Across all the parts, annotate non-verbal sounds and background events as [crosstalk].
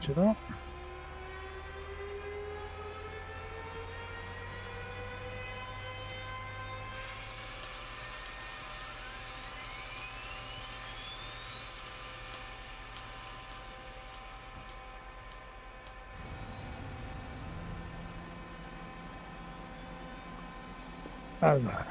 Ce l'ho. Allora.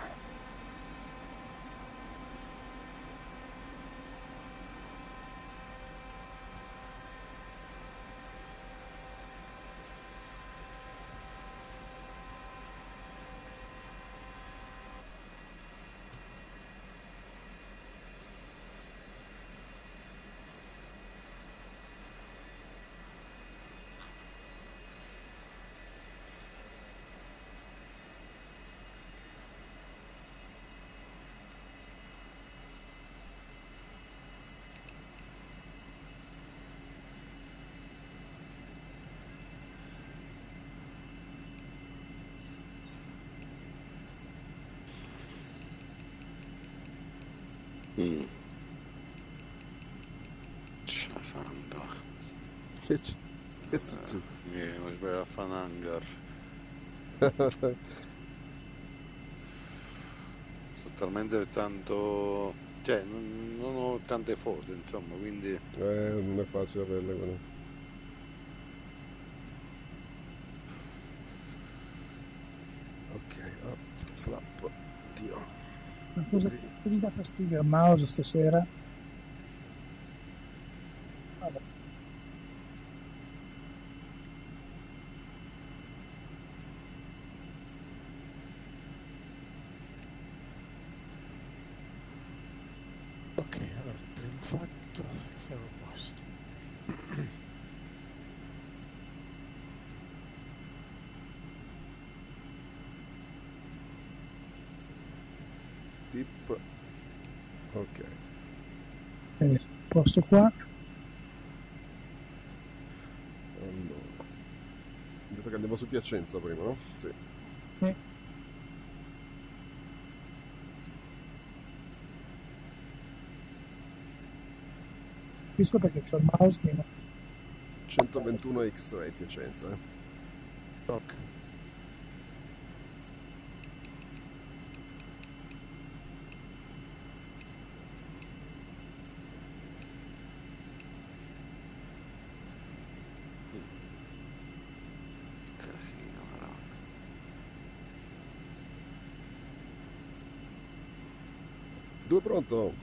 Mm. Santa. Che, c- che succede? Mi ho sbagliato a fare un hangar. [laughs] Sono talmente tanto... Cioè, non, non ho tante foto, insomma, quindi... Eh, non è facile averle cosa che gli dà fastidio al mouse stasera? Vabbè. Ok, allora il primo fatto, siamo a posto. Tip. Ok. Eh, posto qua. Allora. Ho detto che andiamo su Piacenza prima, no? Sì. Eh. Capisco perché c'ho il mouse che 121 X-ray Piacenza, eh. Ok. Pronto?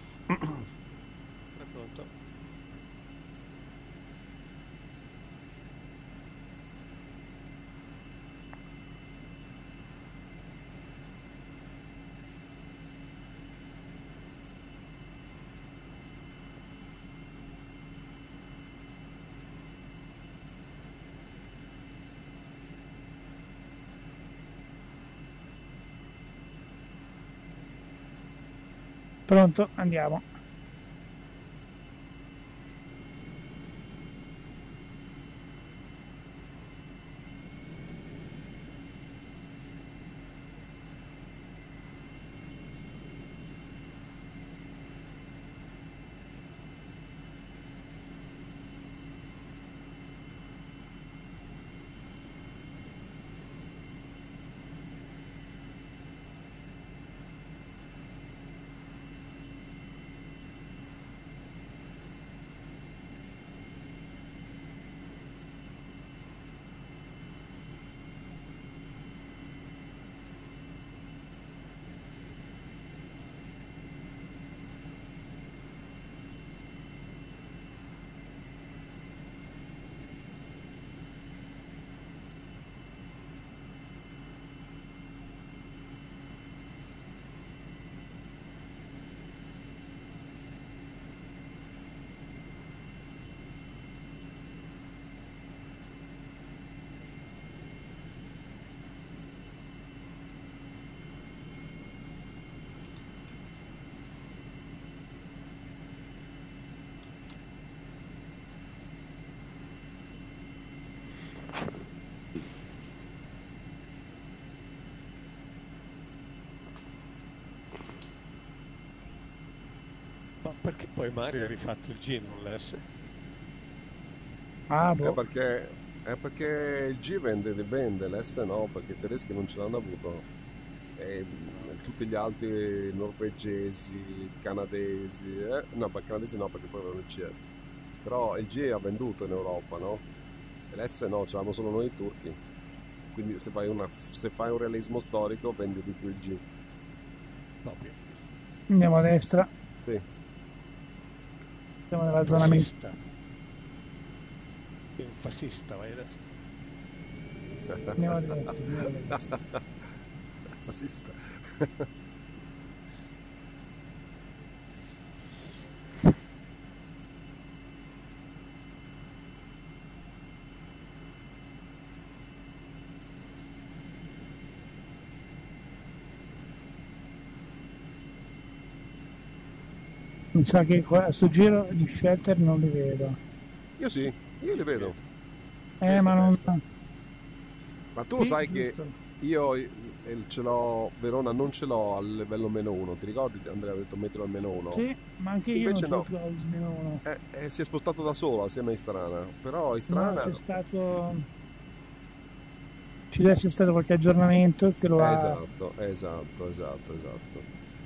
Pronto? Andiamo. Ma perché poi Mario ha rifatto il G non l'S? Ah, È boh. perché, è perché il G vende, vende, l'S no, perché i tedeschi non ce l'hanno avuto. E mm, tutti gli altri norvegesi, canadesi, eh? no, canadesi no, perché poi avevano il CF. Però il G ha venduto in Europa, no? E l'S no, ce l'hanno solo noi i turchi. Quindi se fai, una, se fai un realismo storico vendi di più il G. Proprio. Andiamo a destra. Sì. Siamo nella zona mil- Fascista. Sei un [laughs] fascista, vai a destra. Andiamo a destra. Andiamo a destra. Fascista. Mi sa che qua, a sto giro di shelter non li vedo. Io sì, io li vedo. Eh, ma non... Ma tu lo Sì, sai che giusto. io eh, ce l'ho, Verona non ce l'ho al livello meno uno, ti ricordi? Andrea ha detto mettilo al meno uno. Sì, ma anche io Invece non no. so più al meno uno. Eh, eh, si è spostato da solo assieme a Istrana, però No, Istrana... c'è stato... Ci deve essere stato qualche aggiornamento che lo ha... Esatto, esatto, esatto, esatto.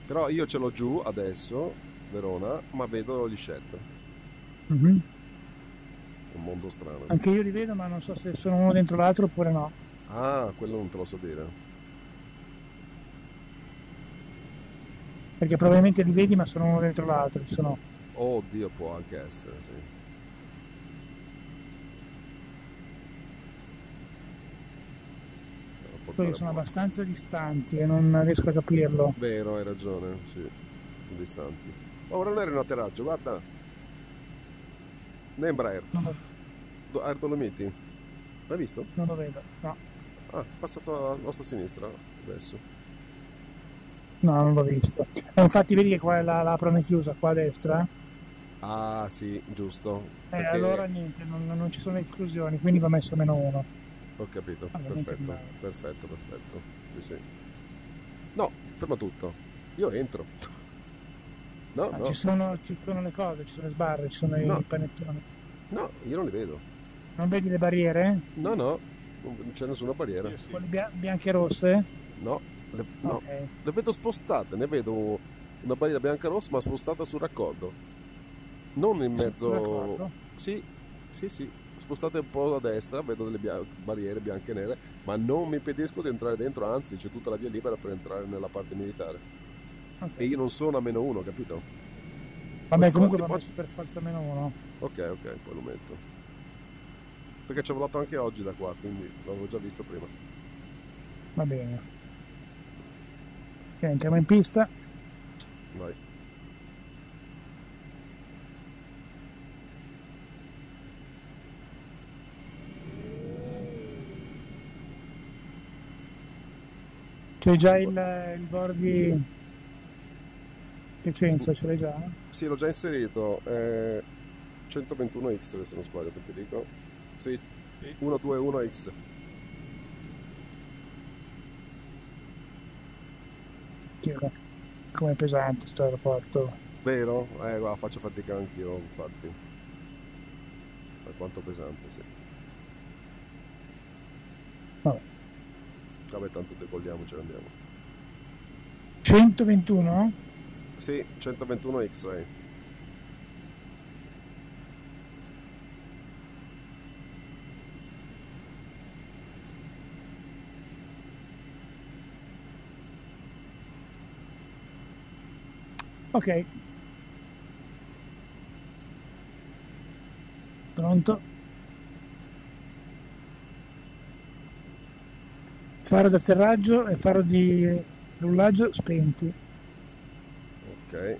Però io ce l'ho giù adesso, Verona, ma vedo gli shet. Mhm. È un mondo strano. Anche io li vedo, ma non so se sono uno dentro l'altro oppure no. Ah, quello non te lo so dire. Perché probabilmente li vedi, ma sono uno dentro l'altro. Sono... Oddio, può anche essere, sì. Poi sono abbastanza distanti e non riesco a capirlo. Vero, hai ragione, sì, sono distanti. Oh, ora non era un atterraggio, guarda. Nembraer, Non lo, Do- Air Dolomiti. L'hai visto? non lo vedo. No, Ah, è passato alla nostra sinistra adesso. no, non l'ho visto. E infatti vedi che qua è la, la prona chiusa, qua a destra. Ah, sì, giusto. Eh, Perché- allora niente, non, non ci sono esclusioni, quindi va messo meno uno. Ho capito, veramente perfetto, perfetto, perfetto. Sì, sì. No, ferma tutto. Io entro. No, Ah, no, ci, sono, ci sono le cose, ci sono le sbarre, ci sono No. i panettoni. no, io non li vedo. Non vedi le barriere? No, no, non c'è nessuna barriera. Sì. Quelle bia- bianche e rosse? No, le, no, Ok. le vedo spostate, ne vedo una barriera bianca rossa ma spostata sul raccordo. Non in mezzo... Sì, sì, sì, spostate un po' a destra, vedo delle bia- barriere bianche e nere, ma non mi impedisco di entrare dentro, anzi c'è tutta la via libera per entrare nella parte militare. Ok. E io non sono a meno uno, capito? Vabbè, comunque va messo per forza meno uno. Ok, ok, poi lo metto. Perché ci ho volato anche oggi da qua, quindi l'avevo già visto prima. Va bene. Ok, entriamo in pista. Vai. C'è già il, il Vordi Piacenza, ce l'hai già? Sì, l'ho già inserito. eh, 121X, se non sbaglio, che ti dico. Sì, Sì. 121X. Tiro. Come pesante sto aeroporto. Vero? Eh, guarda, faccio fatica anch'io, infatti. Per quanto pesante, sì. Vabbè. Vabbè, tanto decolliamo, ce ne andiamo. 121? Sì, 121X, vai. Ok. Pronto? Faro di atterraggio e faro di rullaggio spenti. Ok.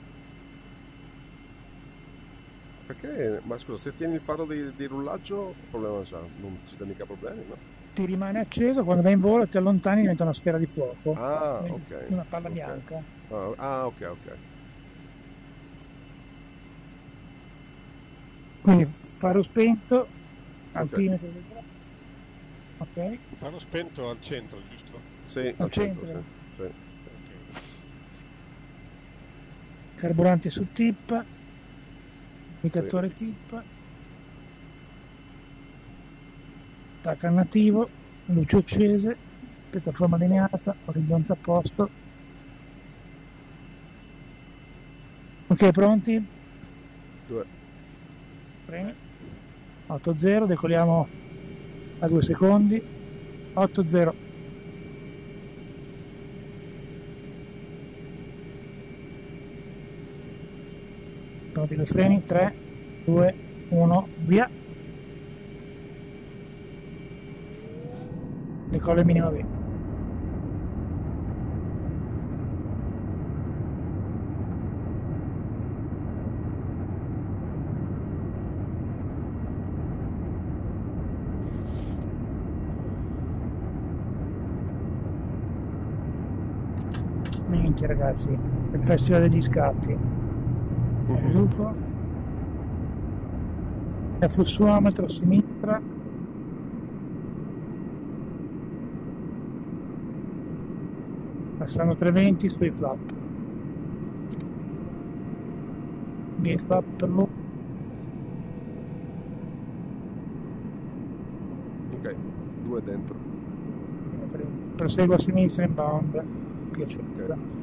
Perché? Ma scusa, se tieni il faro di, di rullaggio, che problema c'ha? Non ci dà mica problemi, no? Ti rimane acceso, quando vai in volo ti allontani diventa una sfera di fuoco. Ah, ok. Una palla ok. bianca. Ah, ah, ok, ok. Quindi faro spento, altimetro. Ok. Farò spento al centro, giusto? Sì, Al al centro, centro. sì. sì. Ok. Carburante su tip. Indicatore tip. attacca al nativo, luci accese, piattaforma lineata, orizzonte a posto. Ok, pronti? Due. Premi. 8-0, decoliamo a 2 secondi. 8-0. Con i freni, 3, 2, 1, via. Decollo minimo V. Minchia ragazzi, il festival degli scatti. Lupo. E flussometro a sinistra. Passano 320 sui flap. Via flap per lo. Ok, due dentro. Proseguo a sinistra inbound. Piacenza. Ok.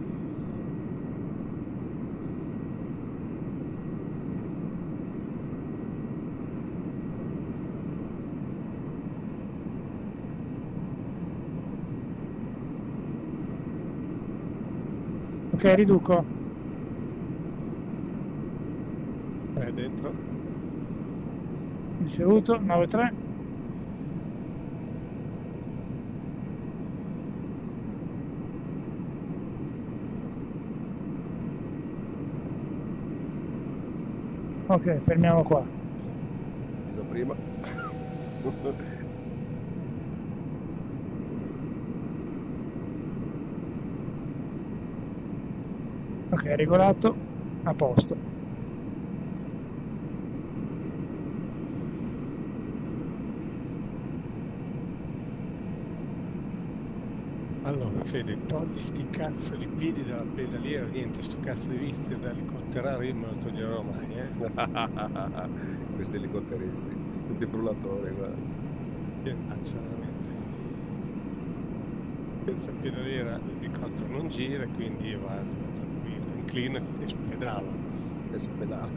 Ok, riduco. È dentro. Ricevuto 9-3. Ok, fermiamo qua. Misa prima. [laughs] Ok, regolato, a posto. Allora, Fede, togli sti cazzo di piedi dalla pedaliera, niente, sto cazzo di vizio da elicotterare io me lo toglierò mai, eh. [laughs] Questi elicotteristi, questi frullatori, guarda. Che faccia veramente. Senza pedaliera l'elicottero non gira, quindi io vado inclino e spedalo. E spedale.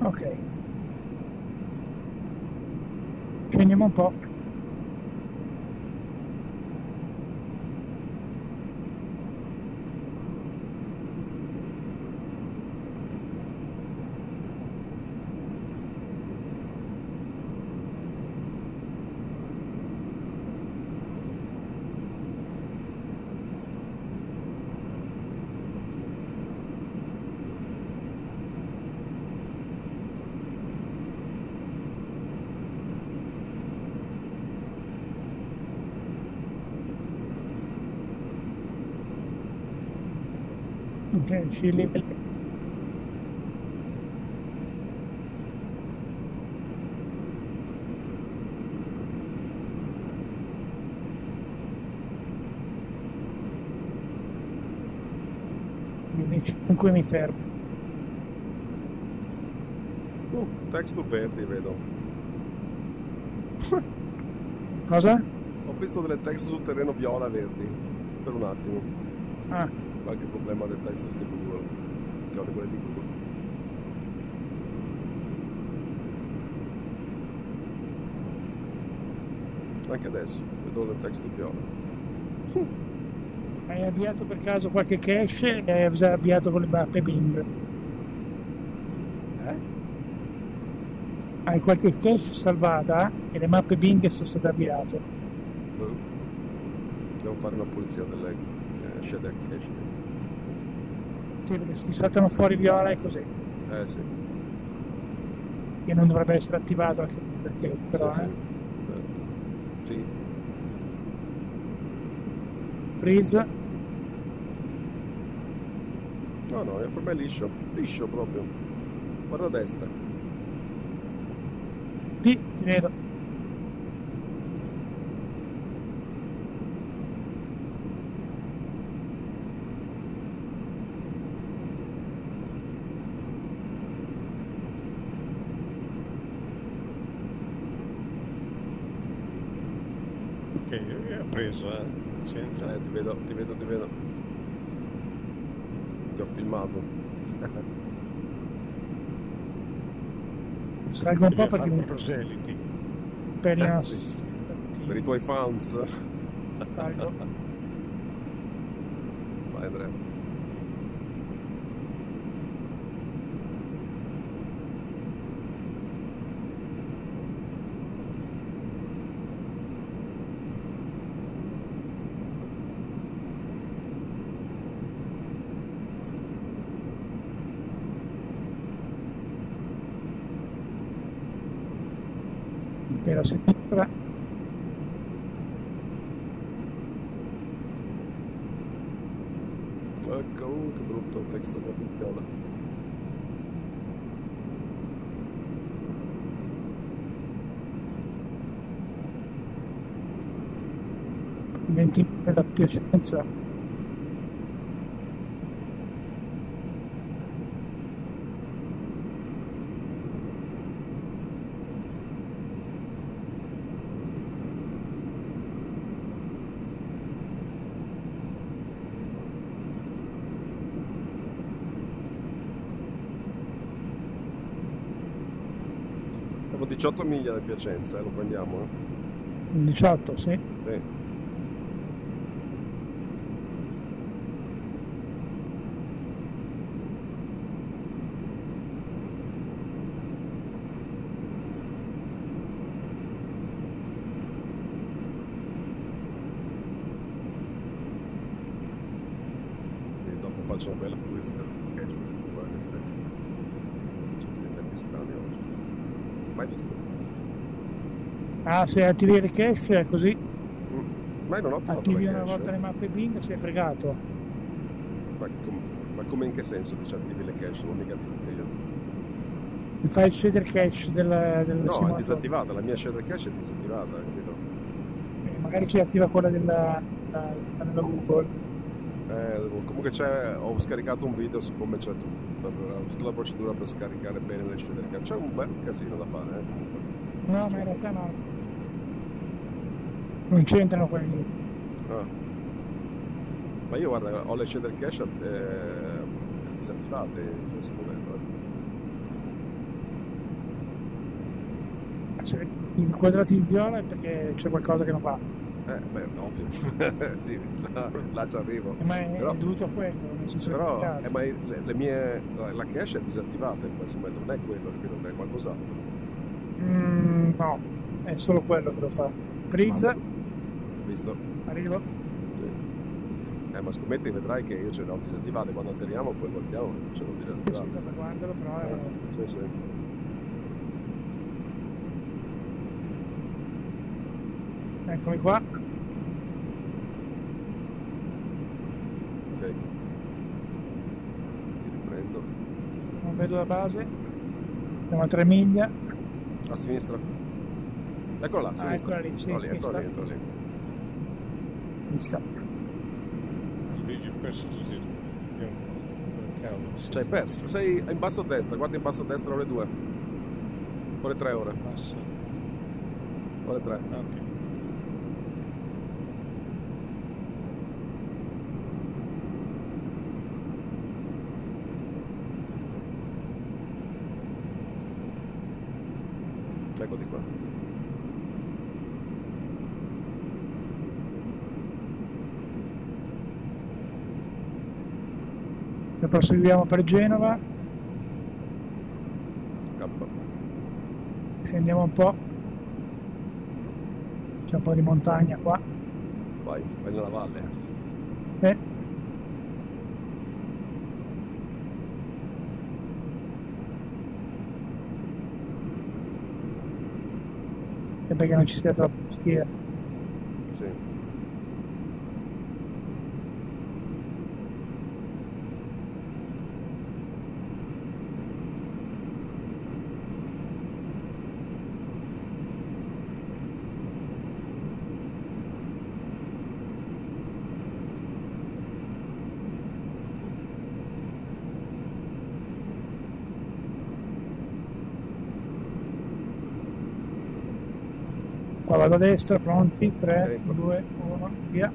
Ok. Scendiamo un po'. Quindi 5 mi fermo. Uh, texture verdi vedo. Cosa? Ho visto delle texture sul terreno viola verdi. Per un attimo. Ah, Qualche problema del texture di Google. Che ho quelle di Google. Anche adesso vedo le texture viola. hai avviato per caso qualche cache e hai già avviato con le mappe Bing? Eh? Hai qualche cache salvata e le mappe Bing sono state avviate. Boh. Devo fare una pulizia delle eh, shader cache. Sì, perché ti saltano fuori viola è così. Eh sì. Che non dovrebbe essere attivato anche perché però sì, eh. sì. Certo. Sì. Freeze. No, no, è me liscio. Liscio proprio. Guarda a destra. Sì, ti vedo. io ho preso, eh. Senza. Eh, ti vedo, ti vedo, ti vedo. Ti ho filmato. Salgo un po' perché mi proseliti. per i Eh, nostri- sì. Per i tuoi fans. Salgo. Vai Andrea. per la sinistra Ecco, uh, che brutto il testo con la viola. 20 da Piacenza Siamo 18 miglia da Piacenza, eh, lo prendiamo? eh? 18 sì Sì. E dopo faccio una bella pulizia del cache, ma in effetti c'è degli effetti strani oggi. Mai visto? Ah se attivi il cache è così Mm. Mai non ho attivato attivi una volta le mappe Bing si è fregato Ma, com- ma come in che senso dice attivi le cache? Non mica attivi io. mi fai il shader cache del, del No, è simulatore. disattivata, la mia shader cache è disattivata, capito? Eh, magari ci attiva quella della, della, della Google Eh, comunque c'è, ho scaricato un video su come c'è tu- per- tutta la procedura per scaricare bene le shader cache. C'è un bel casino da fare, eh, comunque. no ma in realtà no non c'entrano quelli Ah. Ma io guarda, ho le shader cache eh, disattivate, cioè, se volendo. eh. se i quadrati in viola è perché c'è qualcosa che non va Eh, beh, ovvio. [laughs] sì, là, là ci arrivo. ma è, Però- è dovuto a quello nel senso Però eh, ma le, le mie, la, cache è disattivata in questo momento, non è quello? Non è qualcos'altro. Mm, no è solo quello che lo fa Ma- Visto? arrivo Sì. Eh, ma scommetti vedrai che io ce le ho disattivate. Quando atterriamo poi guardiamo che ce l'ho Sì, sì, vabbè, guardalo però. Eh, sì, sì. eccomi qua Ok. Ti riprendo. non vedo la base siamo a 3 miglia A sinistra. Eccola là, a Ah, sinistra. eccola lì, sì, Eccola lì, eccola lì, eccola lì. mi sta Luigi, ho perso tutti. Ci hai perso. Sei in basso a destra, guarda in basso a destra ore 2. Ore 3 ore. Ore 3. Ah, ok. Eccoti qua. e proseguiamo per Genova scendiamo un po' c'è un po' di montagna qua Vai, vai nella valle. eh. e perché non ci sia troppo schiera Sì. Vado a destra, pronti? 3, Ok. 2, 1, via.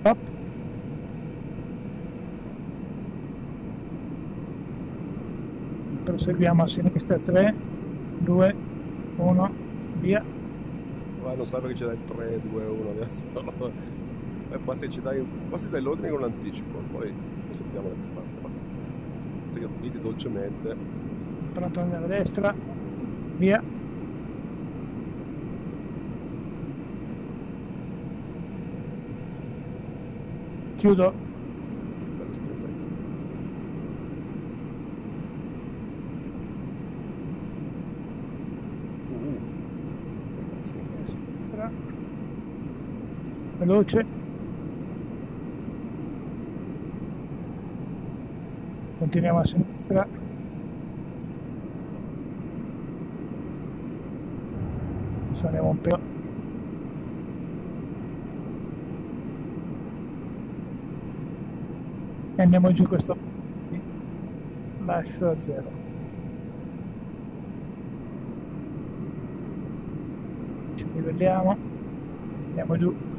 Stop. Proseguiamo a sinistra 3, 2, 1, via. Ma non sa perché ci dai 3, 2, 1 adesso. Eh, basta che ci dai, basta che dai l'ordine con l'anticipo, poi non sappiamo da che parte va. Basta che guidi dolcemente. Pronto andare a destra, via. Chiudo. Bella stretta. Uh, ragazzi. a sinistra. Veloce. Continuiamo a sinistra. Saliamo un po'. E andiamo giù questo. Lascio a zero. Ci livelliamo. Andiamo giù.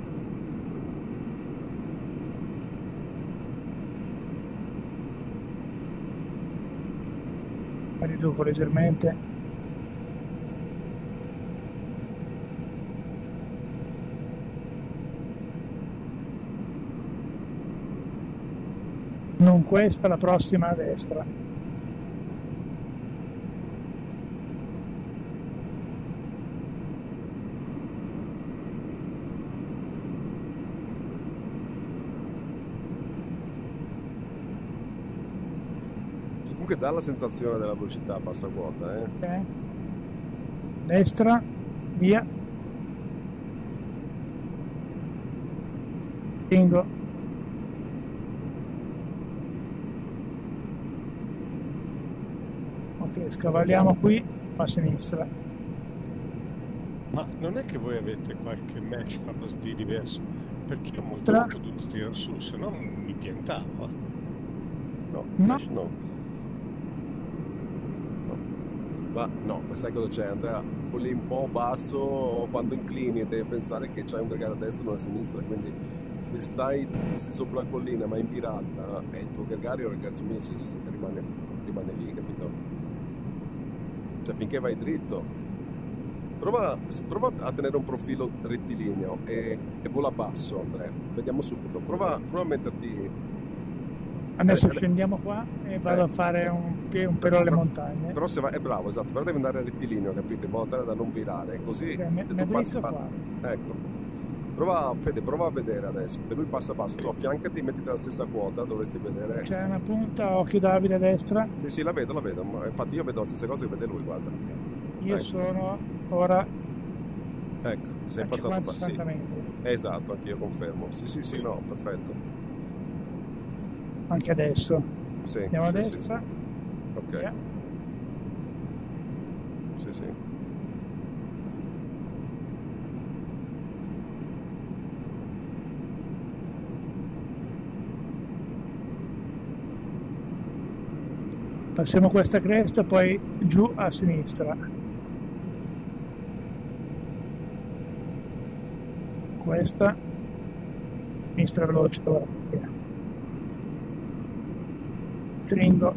Riduco leggermente. Non questa, la prossima a destra. Comunque dà la sensazione della velocità a bassa quota, eh. Ok. Destra, via. Spingo. Ok, scavalliamo qui a sinistra. Ma non è che voi avete qualche match di diverso? Perché io molto Tra- molto dovuto tirare su, se no mi piantavo. No, No. No. No. Ma no, ma sai cosa c'è Andrea? Quelli un po' basso, quando inclini devi pensare che c'hai un gregare a destra e uno a sinistra, quindi se stai se sopra la collina ma in virata, eh, il tuo gregario ragazzi mio si- rimane, rimane lì, capito? Cioè finché vai dritto. Prova, prova a tenere un profilo rettilineo e, e vola basso Andrea, vediamo subito. Prova, prova a metterti Adesso Eh, scendiamo qua e vado eh. a fare un, un pelo alle Però- montagne. Però se va, è bravo, esatto, però deve andare rettilineo, capito? In modo tale da non virare, così se me tu passi pa- qua. Ecco. Prova, Fede, prova a vedere adesso. Se lui passa basso, tu affiancati, mettiti alla stessa quota, dovresti vedere. C'è una punta, occhio Davide a destra. Sì, sì, la vedo, la vedo. Infatti io vedo la stessa cosa che vede lui, guarda. Io Ecco. sono ora Ecco, sei passato qua. Sì, 50-60 metri. esatto, anch'io confermo. Sì, sì, sì, no, perfetto. Anche adesso. Sì, Andiamo a sì, sì, destra. sì. Ok, via. sì, sì. Passiamo questa cresta, poi giù a sinistra. Questa. Sinistra veloce, ora. Via. Stringo.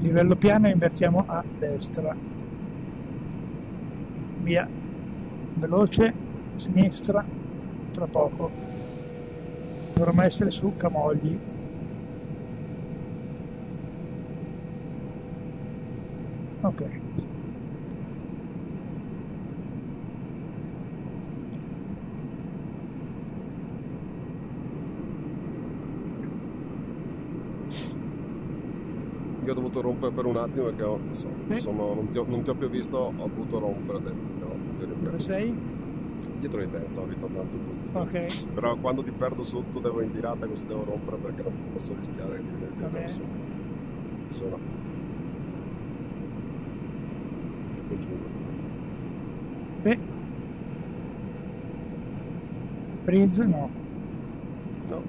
livello piano invertiamo a destra. Via. Veloce sinistra tra poco dovremmo essere su Camogli ok Io ho dovuto rompere per un attimo perché ho- so- Sì. sono- non, ti ho, non ti ho più visto, ho dovuto rompere adesso. no. Dove sei? Dietro di te, sto ritornando in posizione. Ok, Però quando ti perdo sotto devo in tirata così devo rompere perché non posso rischiare di addosso. Ci sono. Ecco giù. Beh. Freeze no. No,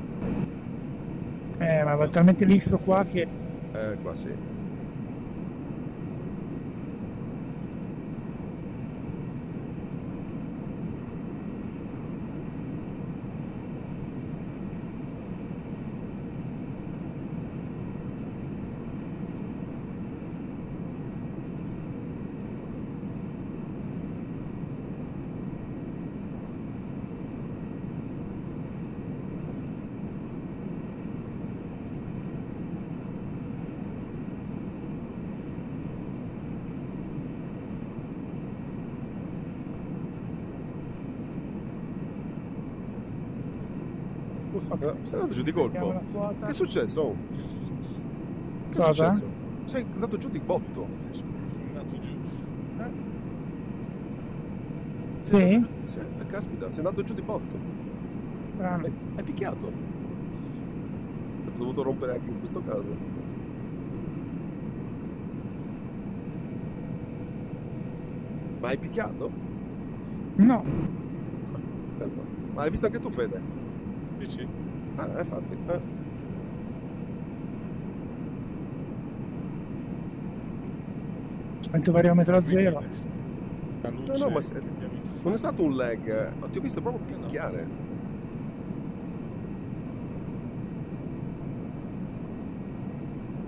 Eh, ma va talmente liscio qua che eh, qua sì. Ok. Sei andato giù di colpo. Che è successo? oh? Che è Cosa? successo? Sei andato giù di botto. Sono andato giù. Sì? Sei andato giù- sei- eh, caspita, sei andato giù di botto. Strano. Hai, hai picchiato. Ho dovuto rompere anche in questo caso. Ma hai picchiato? No, Eh, Ma hai visto anche tu, Fede? Dici? Ah, infatti. Eh. spento variometro a zero. Luce No, no, ma se- Non è stato un lag, eh, ti ho visto proprio picchiare.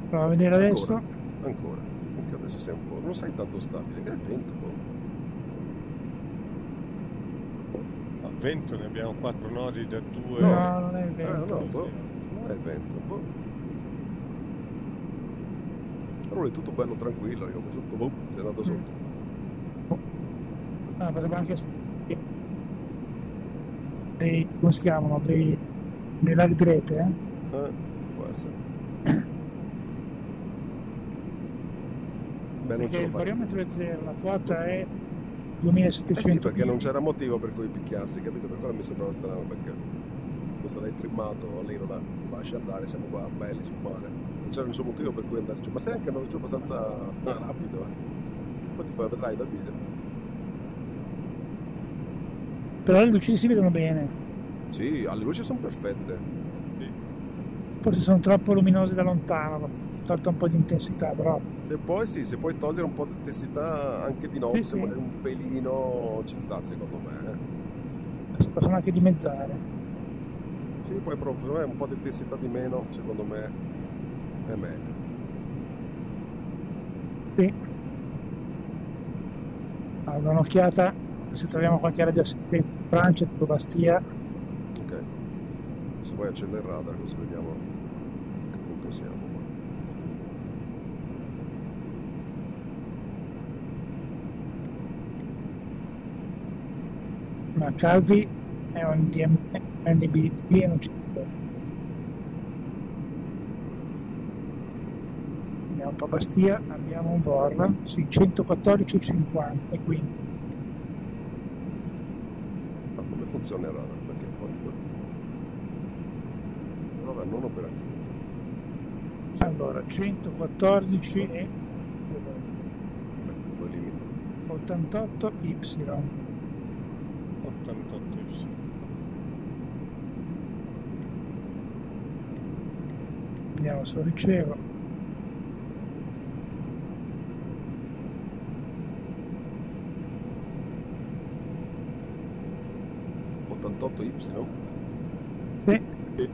Prova a vedere adesso. Ancora. Ancora. Anche adesso sei un po'. Non sei tanto stabile, che è il vento. ne abbiamo quattro nodi da due. No, non è il Ah, vento. no, boh. Non è il vento. Boh. Allora è tutto bello tranquillo, io sotto, boh, sei andato sotto. Ah, potrebbe anche dei, come si chiamano? Dei, dei lag di rete, eh? Eh, può essere. Beh, non Perché ce il lo fai. variometro è zero, la quota è Eh 2700 sì, perché non c'era motivo per cui picchiassi, capito? Per quello mi sembrava strano, perché questo l'hai trimmato, lei non la lascia andare, siamo qua belli sul mare. Non c'era nessun motivo per cui andare giù, ma sei anche andato giù abbastanza ah, rapido, eh. Poi ti fai, vedrai dal video. Però le luci si vedono bene. Sì, alle luci sono perfette. Forse sono troppo luminose da lontano, tolto un po' di intensità, però Se puoi, sì, se puoi togliere un po' di intensità anche di notte, Sì, sì. magari un pelino ci sta secondo me. eh. si possono anche dimezzare. Sì, poi proprio un po' di intensità di meno, secondo me è meglio. Sì. Allora, do un'occhiata se troviamo qualche area di assistenza in Francia, tipo Bastia. Ok. Se vuoi accende il radar così vediamo a che punto siamo. qua. Ma Calvi è un DM, NDB e non ci sta. Andiamo a Bastia, abbiamo un VOR, sì, 114,50 e quindi Ma come funziona il radar? Perché poi il radar non operativo. allora 114 e Vabbè, due limiti. 88 Y 88 Y. vediamo se lo ricevo 88 Y? Sì. Sì.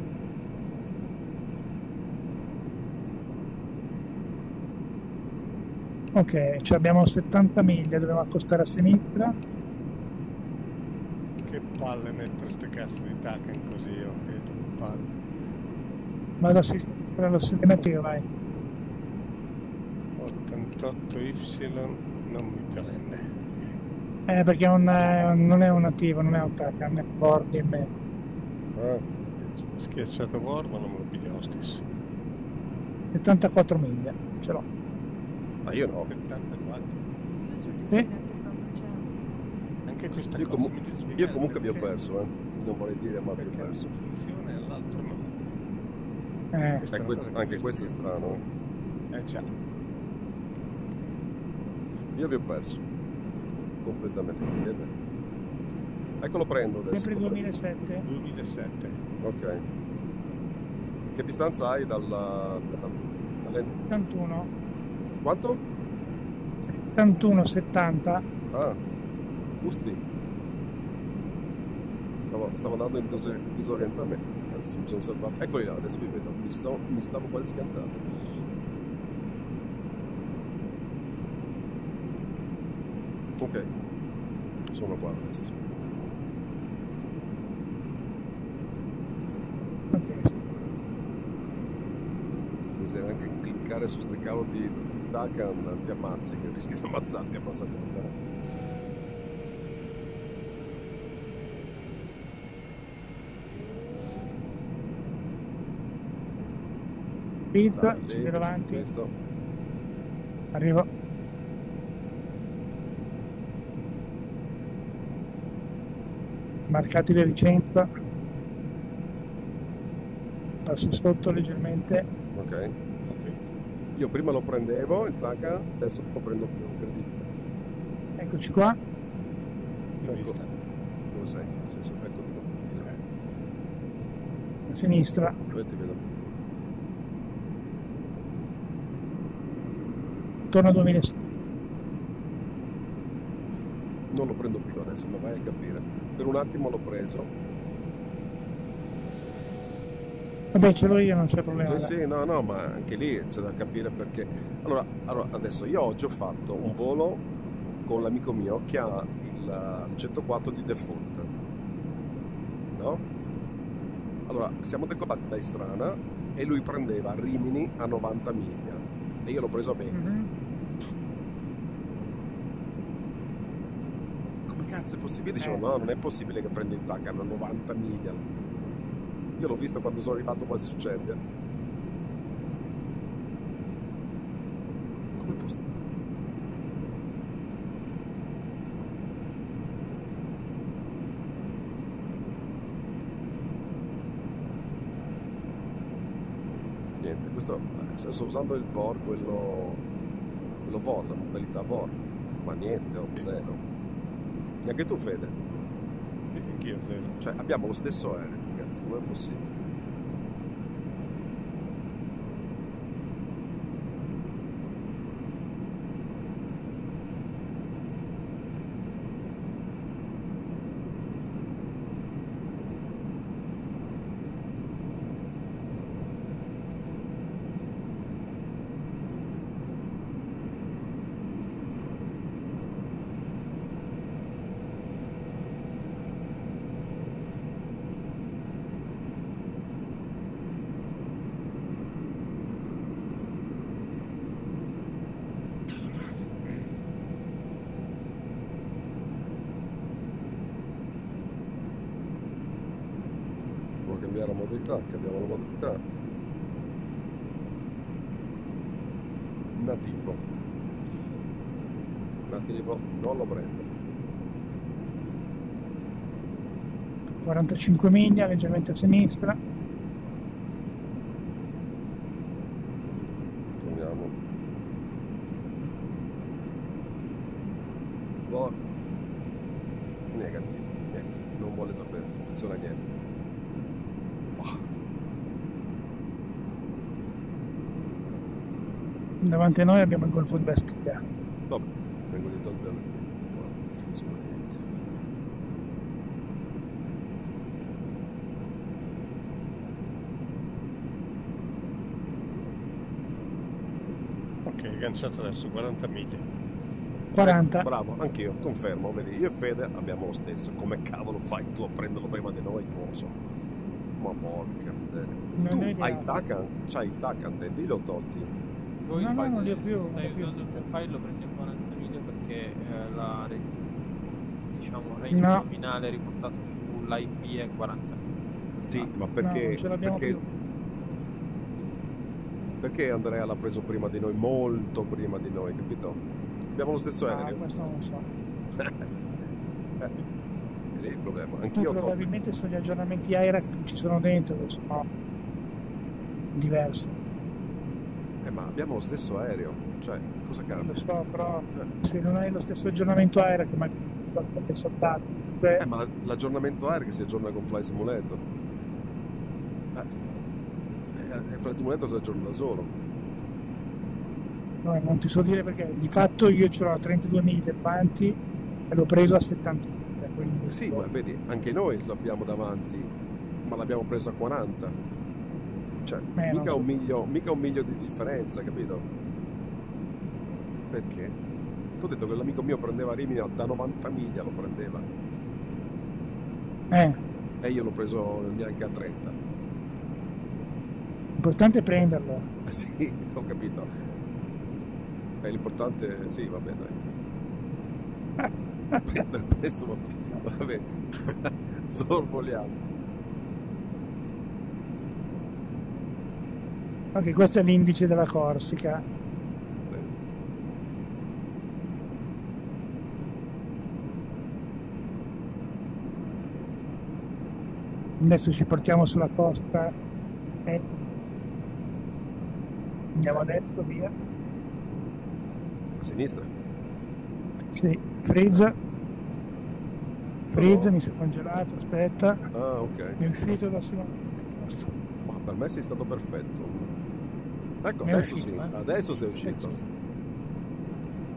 ok ci abbiamo 70 miglia dobbiamo accostare a sinistra palle mettere ste cazzo di tacken così, ok? Che palle. vado a sinistra lo io vai 88 Y non mi prende. eh perché non è, non è un attivo non è un TACAN è un board in me Ah, Schiacciato War, ma non me lo piglia lo stesso. 74 miglia ce l'ho ma io no. 74. User anche questa Io, cosa io comunque vi ho perso, eh. Non vorrei dire, ma vi ho perso. funziona e l'altro no. Eh, Eh, questo- cosa che anche questo è strano. Eh già. Io vi ho perso. Completamente. Bene. Ecco lo prendo adesso. sempre lo prendo. 2007. 2007. Ok. Che distanza hai dalla... da- dalle... 71. Quanto? 71, 70. Ah, gusti. Stavo, andando in dis- disorientamento. Anzi, mi sono salvato. Eccoli là, adesso vi vedo. Mi, stavo, mi stavo quasi schiantando. Ok. Sono qua a destra. Ok. Bisogna anche cliccare su ste cavolo di Dakan ti ammazzi, che rischi di ammazzarti a seconda. Pizza, ci tiro avanti. Questo. Arrivo. Marcati le licenza. Passo sotto leggermente. Ok. Io prima lo prendevo il Taka, adesso lo prendo più, incredibile. Eccoci qua. Ecco. Dove sei? Sì, sì, ecco di là, di là. A sinistra. Dove ti vedo? Torno a 2007. Non lo prendo più adesso, ma vai a capire. Per un attimo l'ho preso. Vabbè, ce l'ho io, non c'è problema. Sì, sì, no, no, ma anche lì c'è da capire perché. Allora, allora, adesso io oggi ho fatto un volo con l'amico mio che ha il, eh, il 104 di default. No? Allora, siamo decollati da Istrana e lui prendeva Rimini a 90 miglia e io l'ho preso a 20. Mhm. Come cazzo è possibile? Dicevo, Eh. no, non è possibile che prendi il Tacan a 90 miglia. Io l'ho visto quando sono arrivato quasi su Cervia. Come è possibile? Niente, questo eh, sto usando il VOR, quello, quello VOR, la modalità VOR, ma niente, ho zero. Neanche tu, Fede. E Anch'io zero. Cioè, abbiamo lo stesso aereo, ragazzi, com'è possibile? Vuoi cambiare la modalità? Cambiamo la modalità. Nativo. Nativo, non lo prendo. 45 miglia, leggermente a sinistra. Torniamo. Vor. Negativo, niente, non vuole sapere, non funziona niente. Davanti a noi abbiamo il Golfo di Bastiglia. vabbè, vengo di tante ore qui, guarda, non funziona niente. Ok, agganciato adesso, 40 miglia. 40. Ecco, bravo, anch'io, confermo, vedi, io e Fede abbiamo lo stesso. Come cavolo fai tu a prenderlo prima di noi? Non lo so. Ma porca miseria. Non tu hai Takan? C'hai Takan, te, li ho tolti. Voi No, no, fate- non li ho più, stai usando il profile lo prendi a 40 miglia perché eh, la re- diciamo range No. nominale riportato sull'IP è 40 Sì, Ah, ma No, perché, non ce l'abbiamo perché, più. Perché Andrea l'ha preso prima di noi, molto prima di noi, capito? Abbiamo lo stesso Ah, aereo. questo non lo so. Eh, [laughs] è lì il problema. Anch'io tolto... probabilmente sono gli aggiornamenti AIRA che ci sono dentro, che sono diversi. Eh, ma abbiamo lo stesso aereo. Cioè, cosa Lo cambia? so, però Eh. se non hai lo stesso aggiornamento AIRA che magari è saltato, cioè, Eh, ma l'aggiornamento aereo che si aggiorna con Fly Simulator. Eh, eh, Fly Simulator si aggiorna da solo. no, non ti so dire perché di fatto io ce l'ho a 32 miglia avanti e l'ho preso a 70 miglia, quindi Sì, ma vedi, anche noi l'abbiamo davanti, ma l'abbiamo preso a 40. Cioè, Eh, non mica, so. un miglio, mica un miglio di differenza, capito? Perché? Tu hai detto che l'amico mio prendeva Rimini da 90 miglia, lo prendeva. eh, E io l'ho preso neanche a 30. L'importante è prenderlo. Eh sì, ho capito. E l'importante, sì, vabbè, dai. [laughs] Prendo il peso, vabbè, [laughs] sorvoliamo. Ok, questo è l'indice della Corsica. Adesso ci portiamo sulla costa. e Andiamo adesso, via. A sinistra? Sì, freeze. Freeze, No. mi si è congelato, aspetta. Ah, ok. Mi è uscito da sulla. Ma per me sei stato perfetto. Ecco, Mi adesso uscito, sì, eh. adesso sei uscito.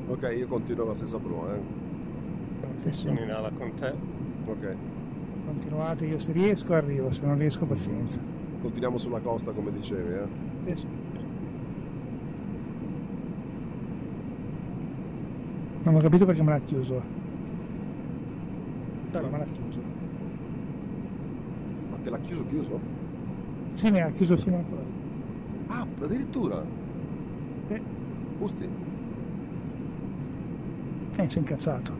Ok, io continuo la stessa prua, eh. Sì, sì. Sono in ala con te. Ok, Continuate, io se riesco arrivo, se non riesco pazienza. continuiamo sulla costa come dicevi, eh. Sì, sì. Non ho capito perché me l'ha chiuso. Però me l'ha chiuso. Ma te l'ha chiuso chiuso? Sì, mi ha chiuso fino a qua. Ah, addirittura! Eh, Usti? eh, si è incazzato.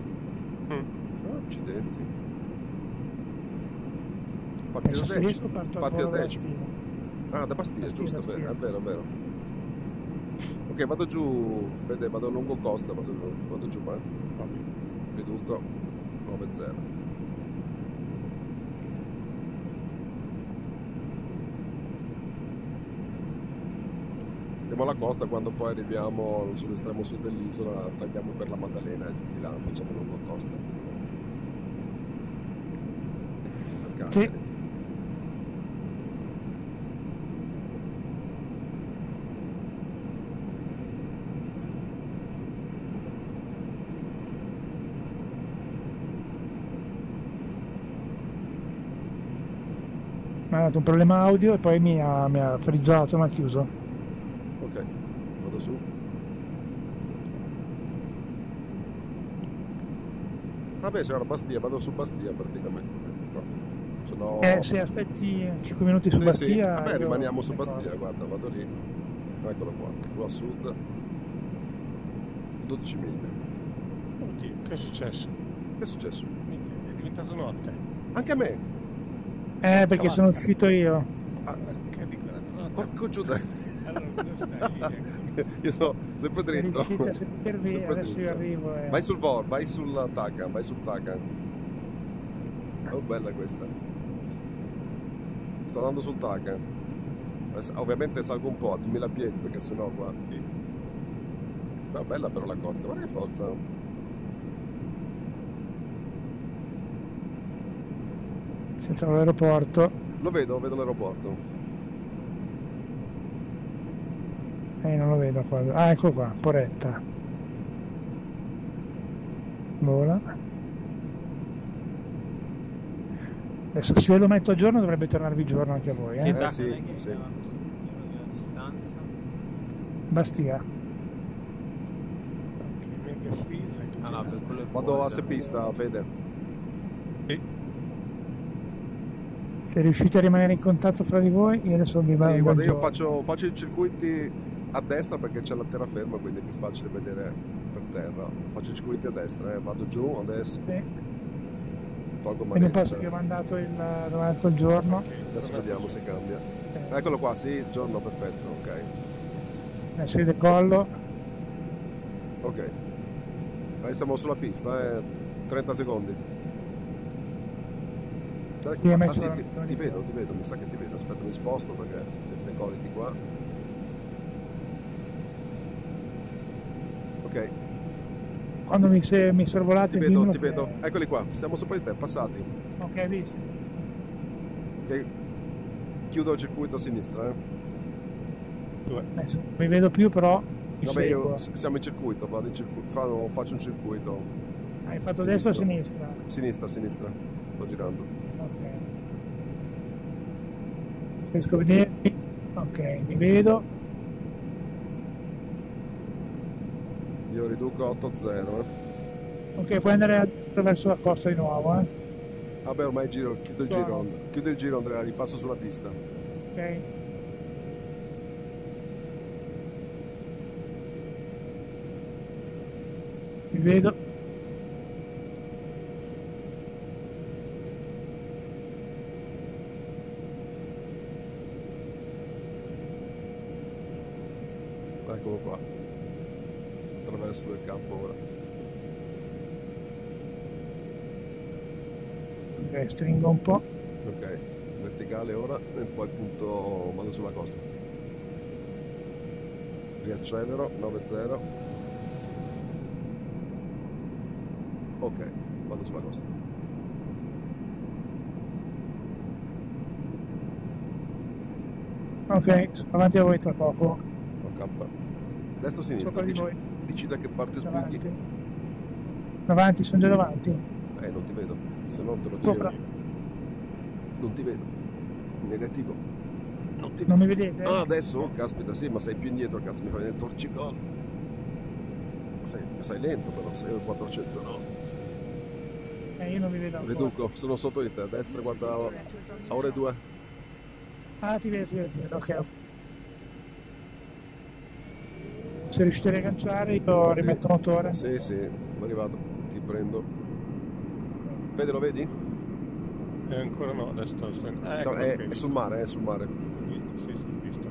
Ah, accidenti. Parti da se riesco decimo. Parti da decimo. Ah, da Bastiglia, Bastiglia, giusto, è vero, è vero. Ok, vado giù, vede, vado lungo costa, vado, vado giù, ma riduco 9-0. Siamo alla costa quando poi arriviamo sull'estremo sud dell'isola, tagliamo per la Maddalena e giù di là facciamo lungo costa. A dato un problema audio e poi mi ha, mi ha frizzato, mi ha chiuso. Ok, vado su. Vabbè, c'era Bastia, vado su Bastia praticamente. No. Eh, se aspetti 5 minuti su Sì, sì. Bastia... Vabbè, io- rimaniamo su Bastia, guarda, vado lì. Eccolo qua, qua a sud. 12 miglia. Oddio, che è successo? Che è successo? È diventato notte. Anche a me! Eh, perché sono uscito io. Quella notte? Porco giuda! Allora? [laughs] Ecco. io sono sempre dritto. Riuscite a sentirvi, Sempre adesso io dritto. arrivo e... Vai sul bord, vai sul Takan, vai sul Takan. Oh, bella questa. Sto andando sul. Adesso, Ovviamente salgo un po' a 2000 piedi perché sennò qua. Però bella però la costa, guarda che forza. Senza l'aeroporto. Lo vedo, vedo l'aeroporto. Eh, non lo vedo qua. Ah, ecco qua, Poretta. Vola. Adesso se lo metto a giorno dovrebbe tornarvi giorno anche a voi, eh? data sì, sì. Bastia. Ah Vado a sepista, Fede. Sì. Se riuscite a rimanere in contatto fra di voi, io adesso mi vado Sì, guarda, io faccio, faccio i circuiti a destra perché c'è la terraferma, quindi è più facile vedere per terra. Faccio i circuiti a destra, eh. vado giù adesso, Sì. tolgo manetta. se vi ho mandato il, il giorno. Adesso vediamo se cambia. Eh, Eccolo qua, sì, giorno perfetto, ok. Adesso io decollo. Ok. Adesso siamo sulla pista, eh. 30 secondi. Sai- Sì, ah, sì, ti, ti vedo, ti vedo, mi sa che ti vedo. Aspetta, mi sposto perché se decolli di qua. Ok, Quando mi, se, mi sorvolate ti vedo, ti che- vedo. Eccoli qua, siamo sopra di te, passati. Ok, visto. Ok, chiudo il circuito a sinistra. Eh. Due. Adesso non mi vedo più, però Vabbè, io, siamo in circuito, vado in circuito, fa- faccio un circuito. Hai fatto destra o sinistra? Sinistra, sinistra. Sto girando. Ok. Riesco a vedermi. Ok, mi vedo. Io riduco a 8-0. Eh. Ok, puoi andare attraverso la costa di nuovo, eh? Vabbè, ormai giro, chiudo il giro. Chiudo il giro, Andrea, ripasso sulla pista. Ok. Mi vedo. Eccolo qua. Attraverso del campo ora. Ok, stringo un po'. Ok, verticale ora e poi punto vado sulla costa. Riaccelero 9-0. Ok, vado sulla costa. Ok, sono avanti a voi tra poco. Ok. Destra o sinistra? Sopra di voi. Dici da che parte sbuchi? Davanti. Davanti, sono già davanti. Eh, non ti vedo. Se no te lo Sopra. dico. Non ti vedo. Negativo. Non ti Non vedo. mi vedete? Ah, adesso? Caspita, sì, ma sei più indietro, cazzo, mi fai nel torcicolo. Sei, sei lento però, sei al 400, no? Eh, io non mi vedo ancora. Riduco, sono sotto di te, a destra guarda a a ore 2. Ah, ti vedo, ti vedo, ti vedo. Ok, ok. Se riuscite a riagganciare, io Sì. rimetto motore. Sì, sì, sono arrivato, ti prendo. Vede, lo vedi? Eh, ancora no, adesso sto... Cioè, ecco, è, ok, è sul mare, è sul mare. Visto, sì, sì, visto.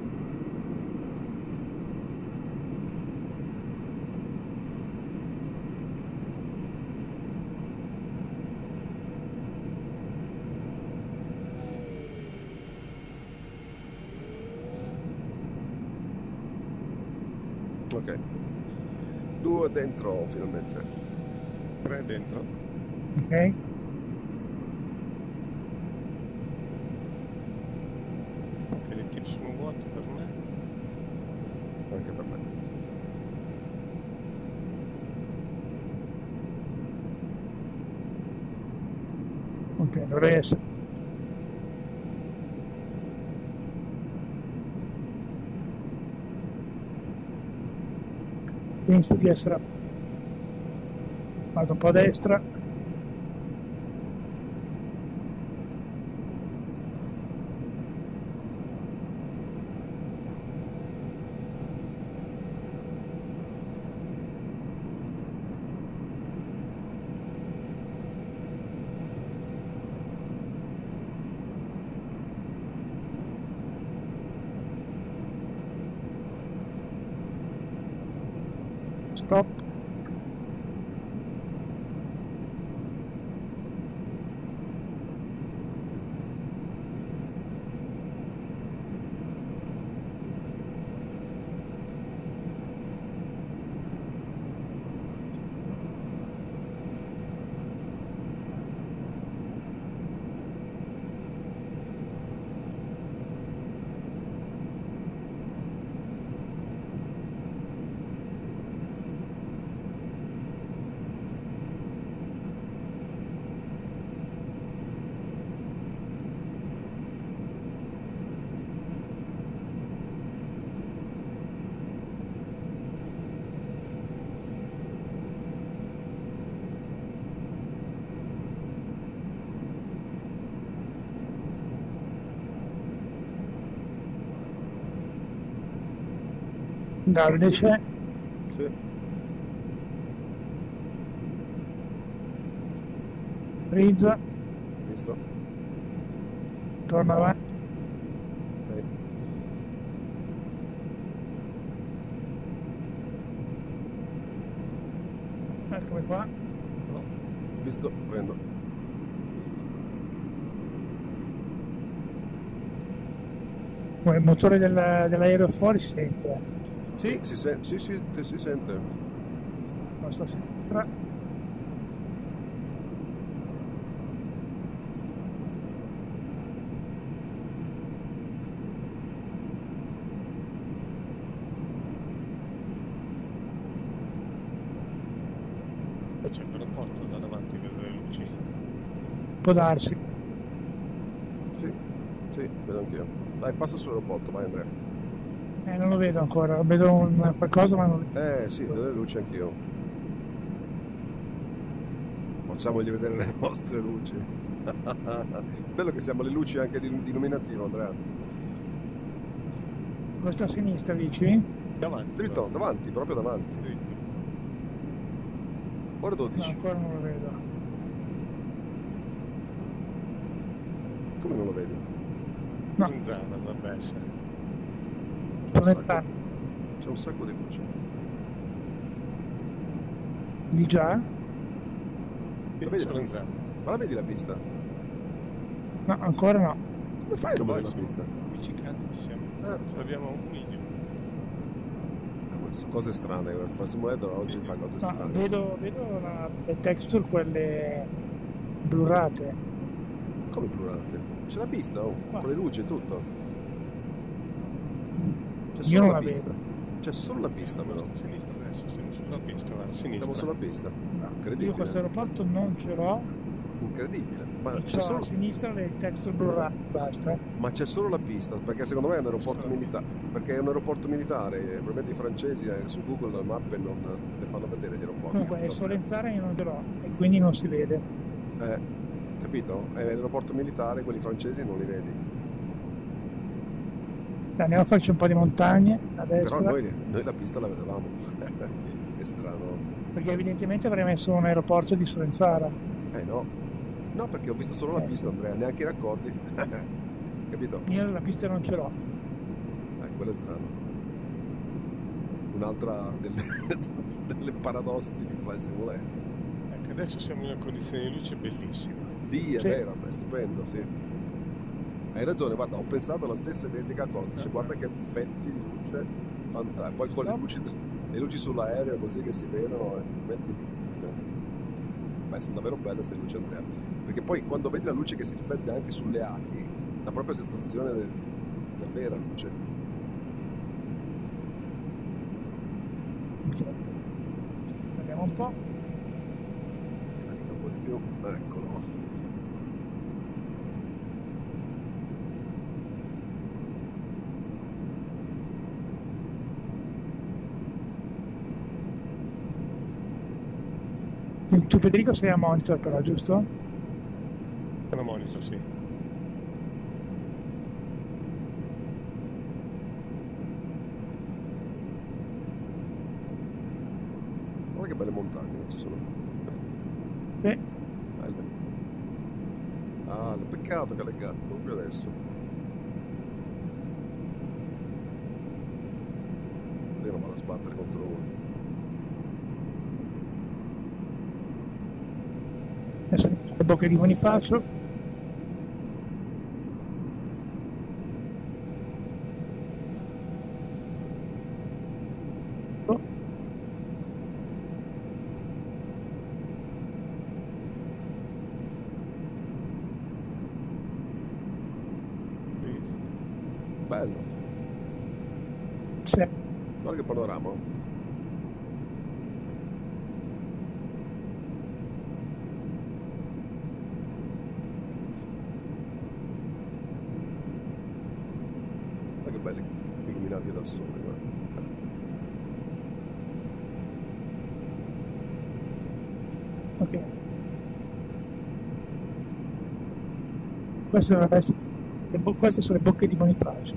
Ok. Due dentro finalmente. Tre dentro. Ok. Ok, le tip sono vuote per me. Anche per me. Ok, dovrei essere. Penso di essere. Vado un po' a destra. Stop. Caldice. Sì. Rizzo. Visto. Torna avanti. Eccomi eh, qua. No. Visto, prendo. il motore dell'aereo fuori sente sì, si, sen- sì, sì, te- si sente. Nostra sinistra. Poi c'è quell'aeroporto da davanti, vedo le luci. Può darsi. Sì, sì, vedo anch'io. Dai, passa sull'aeroporto, vai Andrea. Eh, non lo vedo ancora. Vedo un- qualcosa ma non lo vedo. Eh sì, delle luci anch'io. Facciamogli vedere le [laughs] nostre luci. [laughs] Bello che siamo le luci anche di, di illuminativo, Andrea. Questo a sinistra dici? Davanti. Dritto, guarda. davanti, proprio davanti. Dritto. Ora No, 12. ancora non lo vedo. Come non lo vedi? No. Zanzara dovrebbe essere. C'è un, sacco, un sacco di luci. Di già? Lo vedi la pista? Ma la vedi la pista? No, ancora no. Come fai a non vedere la pista? sono Appiccicati ci siamo. Ah. Ce l'abbiamo un miglio. Eh, questo, Cose strane, fa Simulator oggi fa cose No, strane. vedo, vedo la- le texture, quelle blurrate. Come plurate? C'è la pista, oh, Qua. con le luci e tutto. C'è Io solo non la la pista. C'è solo la pista però. A sinistra adesso, siamo sulla pista, guarda, a sinistra. Siamo sulla pista. No. Incredibile. Io questo aeroporto non ce l'ho. Incredibile. Ma c'è, solo, a sinistra le texture blurrate, basta. ma c'è solo la pista, perché secondo me è un aeroporto militare. Perché è un aeroporto militare, probabilmente i francesi eh, su Google le mappe non le fanno vedere gli aeroporti. Comunque è Solenzara io non ce l'ho e quindi non si vede. Eh, capito? È l'aeroporto militare, quelli francesi non li vedi. Andiamo a farci un po' di montagne a Però destra, noi, noi la pista la vedevamo. [laughs] che strano. perché evidentemente avrei messo un aeroporto di Solenzara. Eh no. No, perché ho visto solo la Eh, pista, Andrea, neanche i raccordi. [laughs] capito? Io la pista non ce l'ho. Eh, quello è strano. Un'altra delle, [laughs] delle paradossi che fa il simulator. Ecco, adesso siamo in una condizione di luce bellissima. Sì, è Sì. vero, è stupendo, sì. Hai ragione, guarda, ho pensato alla stessa identica cosa. Cioè, guarda che effetti di luce fantastici. Poi con le luci, le luci sull'aereo così che si vedono, è veramente incredibile. Beh, sono davvero belle queste luci, Andrea. Perché poi quando vedi la luce che si riflette anche sulle ali, la sensazione de- di- della vera luce. Vediamo un po'. Carica un po' di più. Eccolo. Tu Federico sei a monitor però, giusto? Sono monitor, sì. Guarda che belle montagne ci sono. Sì. Belle. Ah, il peccato che le gambe, proprio adesso. Vado a sbattere contro uno. Bocche di Bonifacio. Oh, Bello. sì. Guarda che panorama. Guarda che belli illuminati dal sole. guarda. Ok. Queste, essere- le bo- queste sono le bocche di Bonifacio.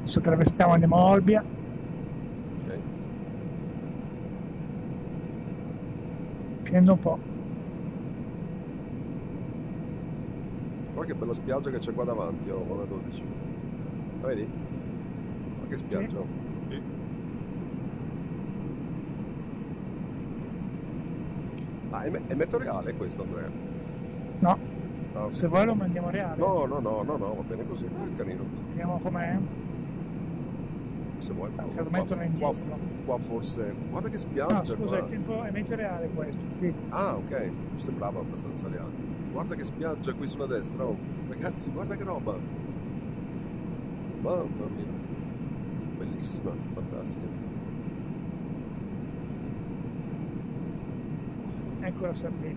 Adesso attraversiamo andiamo a Olbia. Ok. Scendo un po'. Che bella spiaggia che c'è qua davanti, oh, guarda 12. La vedi? che spiaggia. Sì. Ah, è, me- è metro reale questo, Andrea? No, Ah, ok. se vuoi lo mandiamo reale. No, no, no, no, no, va bene così. È carino. Vediamo com'è. Se vuoi. Qua- lo qua- mettono qua, indietro. qua forse. Guarda che No, spiaggia scusa, qua. è, tempo, è meteo reale questo. Sì. Ah, ok. Sembrava abbastanza reale. Guarda che spiaggia qui sulla destra. Oh. Ragazzi, guarda che roba. Mamma mia. Bellissima, fantastica. Ecco la Sardegna.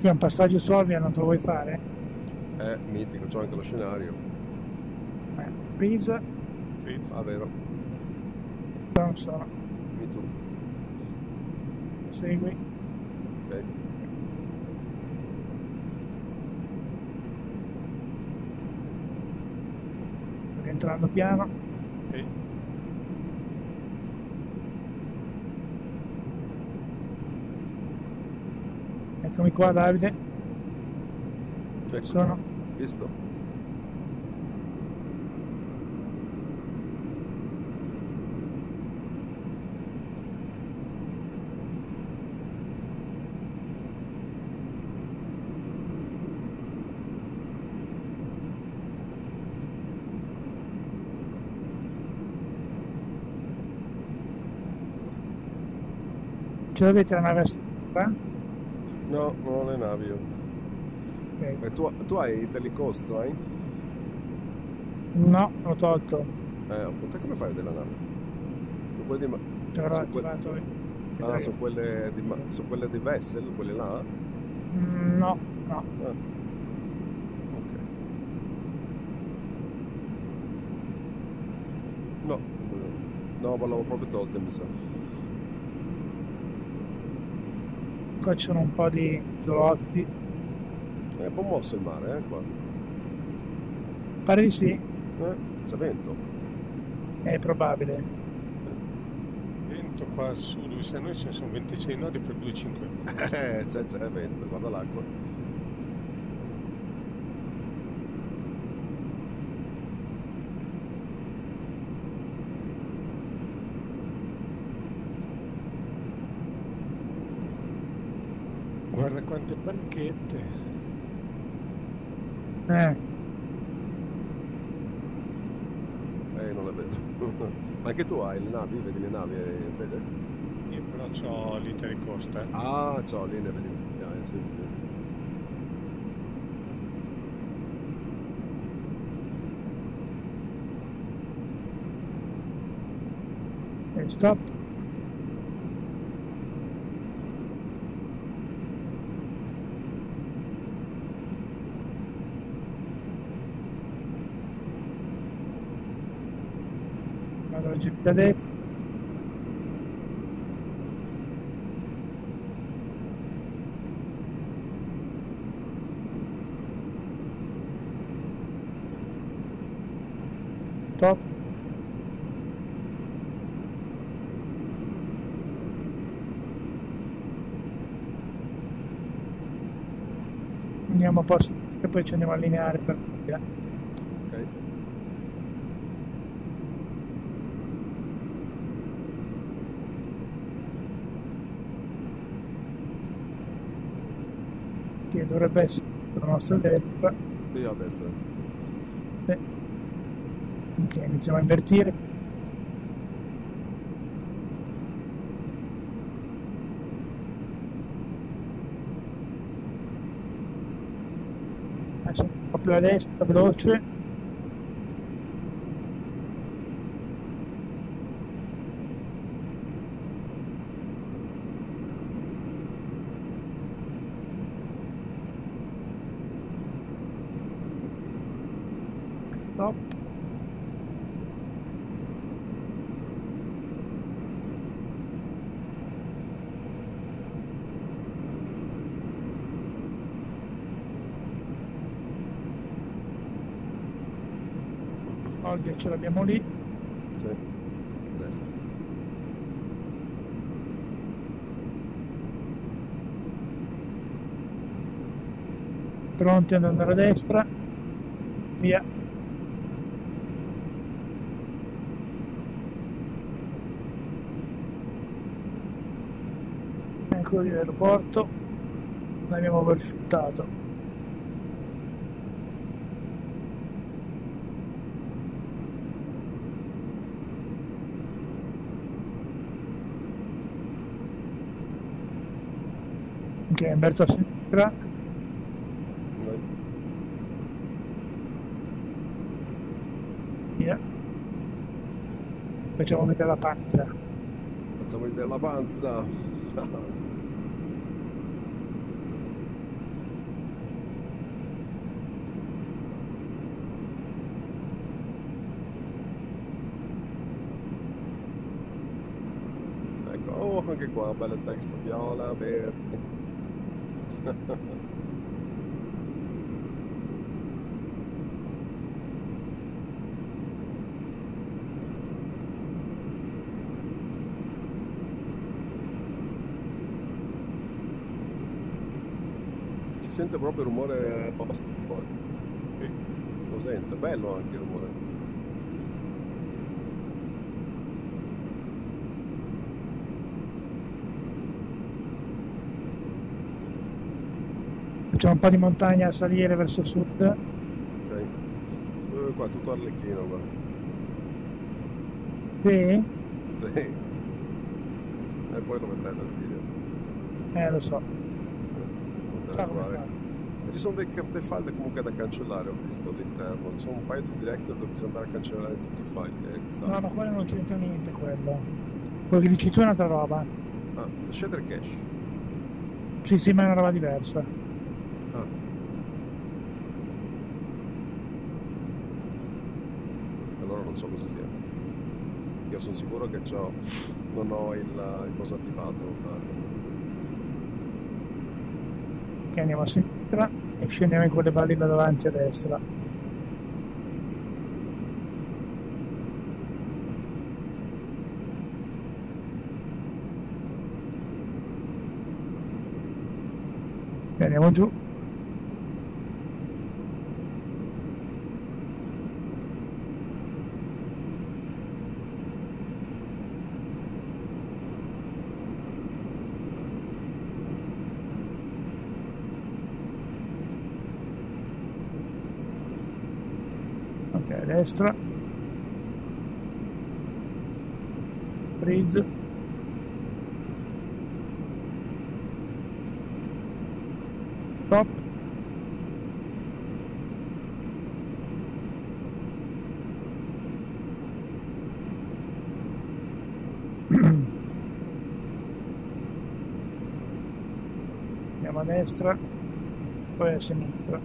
Qui è un passaggio su Olvia, non te lo vuoi fare? Eh, mitico, c'ho anche lo scenario. Freeze, Sì. Ah, vero. non so, Mi tu. segui. Ok. Rientrando piano. Sì. Eccomi qua Davide, Ecco, sono. Visto? Ce l'avete la nave a sinistra? No, non ho le navi io. Ok. E tu, tu hai telecost, no? hai? No, l'ho tolto. Eh, appunto, come fai della nave? Sono quelle di, ma- Ce l'avrò Su que- attivato. ah, sono quelle di, ma- sono quelle di Vessel, quelle là? Mm, No, no. Ah. No, no, ma l'avevo proprio tolte, mi sa. Qua ci sono un po' di isolotti. È un po' mosso il mare, eh, qua. Pare di sì, Eh, c'è vento. è probabile. Vento qua su dove siamo noi ce ne sono 26 nodi per 2,5. [laughs] Eh, c'è, c'è vento, guarda l'acqua. Guarda quante barchette. Eh, Eh, non le vedo. [laughs] Ma anche tu hai le navi, vedi le navi, eh, Fede? Io però ho l'Italy Coast, eh. Ah, ciao, lì ne vedi. Ah, sì, sì. eh, stop. Vado a girare a destra. Stop. Andiamo a posto e poi ci andiamo a allineare per via. Ok. Che dovrebbe essere la nostra destra. Sì, a destra. Ok, iniziamo a invertire. Adesso un po' più a destra, veloce. ce l'abbiamo lì. Sì, a destra. Pronti ad andare a destra. Via. Eccolo lì l'aeroporto. L'abbiamo perfettato. Ok verso a sinistra via facciamo vedere la panza Facciamo vedere la panza. [laughs] ecco, oh, anche qua, bello il testo viola, verde. Si sente proprio il rumore posto. Sì. Lo sente, bello anche il rumore. Facciamo un po' di montagna a salire verso sud Ok. Eh, qua tutto arlecchino qua. sì? Sì. E poi lo vedrete nel video. eh lo so Non deve Ciao, come trovare. fai? E ci sono dei, dei file comunque da cancellare, ho visto all'interno. Ci sono un paio di director dove bisogna andare a cancellare tutti i file che, che no ma quello non c'entra niente quello quello che dici tu è un'altra roba Ah, shader cache. sì sì ma è una roba diversa Ah. Allora non so cosa sia. Sono sicuro che non ho il, il coso attivato. eh, ok andiamo a sinistra e scendiamo in quelle valli là davanti a destra andiamo giù ok a destra. Bridge. Stop andiamo a destra poi a sinistra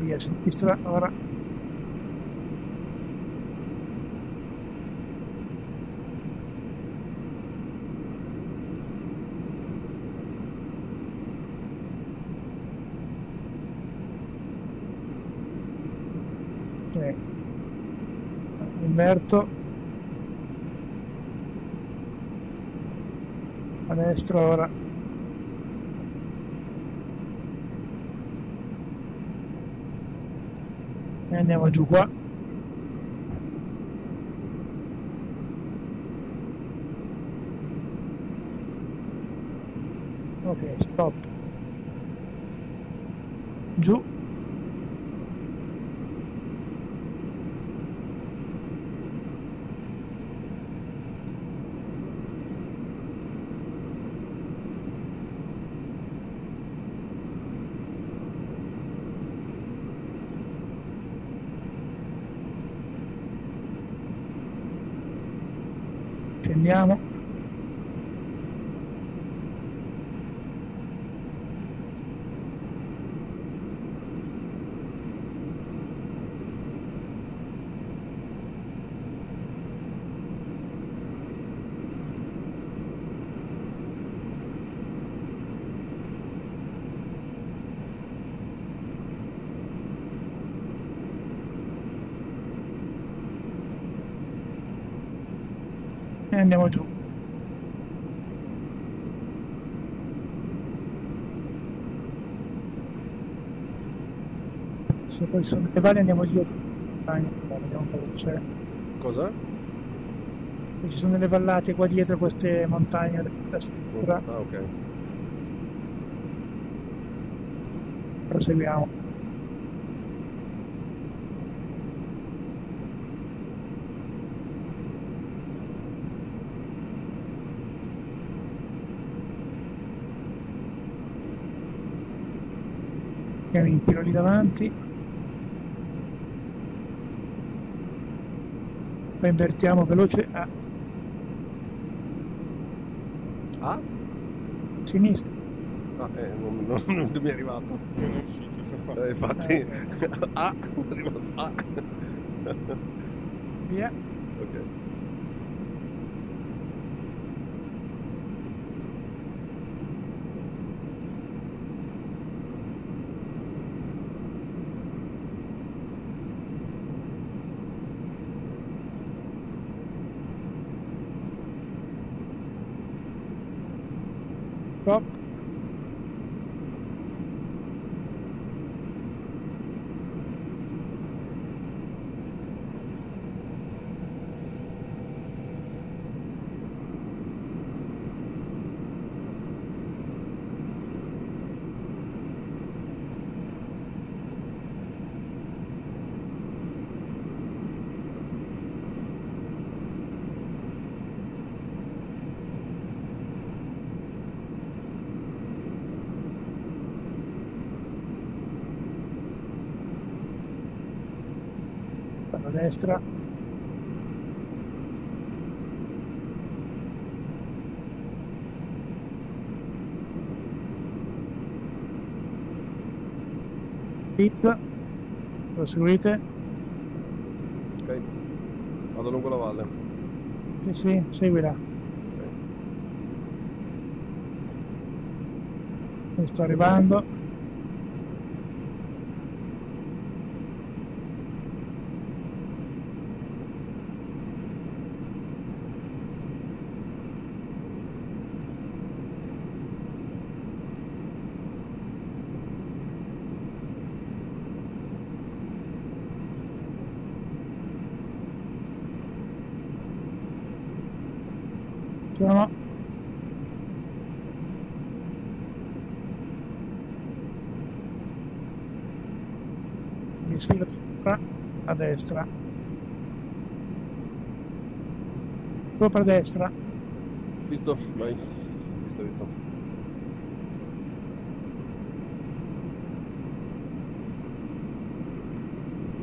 via a sinistra ora. Ok inverto a destra ora e andiamo giù qua. Ok stop. Giù andiamo giù. Se poi sono le valli andiamo dietro. Dai, vediamo un po' che c'è. Cosa? ci sono delle vallate qua dietro queste montagne della struttura. Ah, ok. Proseguiamo. In tiro lì davanti. Poi invertiamo veloce a Ah? sinistra. Ah, eh, non, non, non mi è arrivato. Non è uscito, sono qua. Eh, infatti, ah, [laughs] [laughs] è rimasto ah. Via. ok. Stop. A destra. Pizza, proseguite. Ok. Vado lungo la valle. Sì, sì, seguila. Ok. Mi sto arrivando. Siamo. Mi sfilo sopra a destra. Sopra a destra. Visto? Vai. Visto, visto.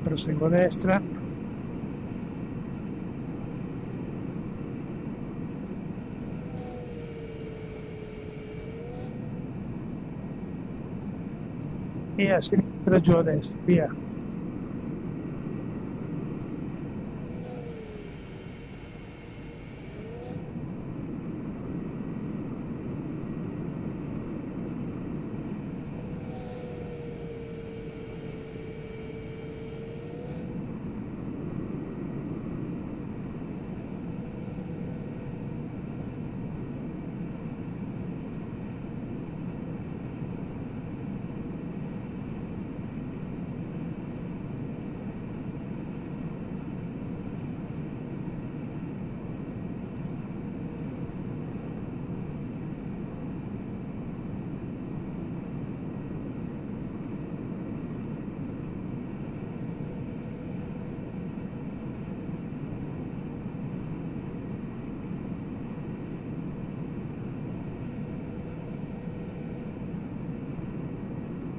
Proseguo a destra. E a sinistra giù adesso, via.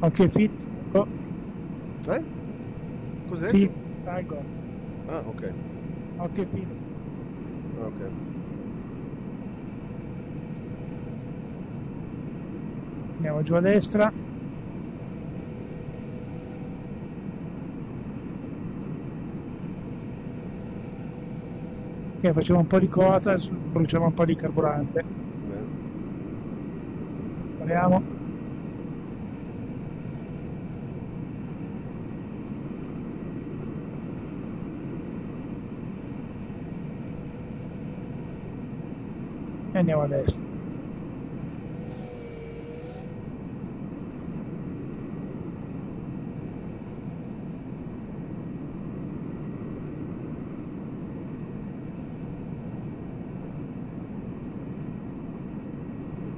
Ok, fit. Oh, Eh? Cos'hai fit. Salgo. Ah, ok. Ok, fit. Ah, ok. Andiamo giù a destra. Ok, facciamo un po' di quota, s- bruciamo un po' di carburante. Eh. e andiamo a destra.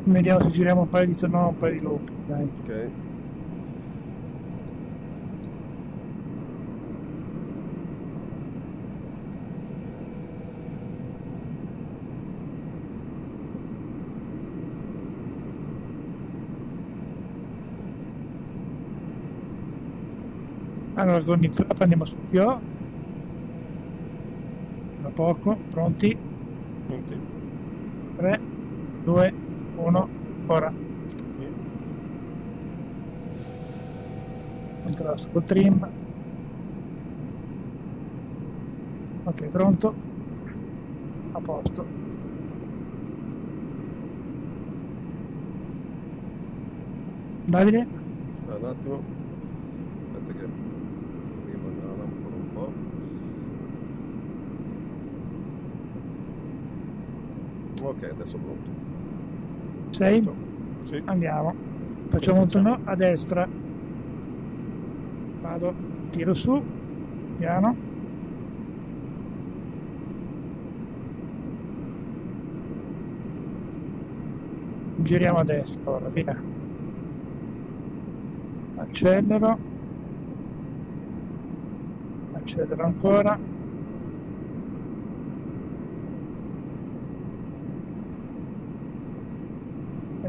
Vediamo se giriamo un paio di turno, un paio di loop. Dai. Ok. Allora con il flap andiamo su TO. Tra poco, pronti? Pronti? 3, 2, 1, ora. Contrasto col trim. Ok, pronto. A posto. Davide? Un attimo. Aspetta che arrivo in ala ancora un po'. Ok, adesso pronto. Sei? Sì. Andiamo. Facciamo un turno a destra. Vado, tiro su, piano. Giriamo a destra ora, via. Accelero. Accelero ancora.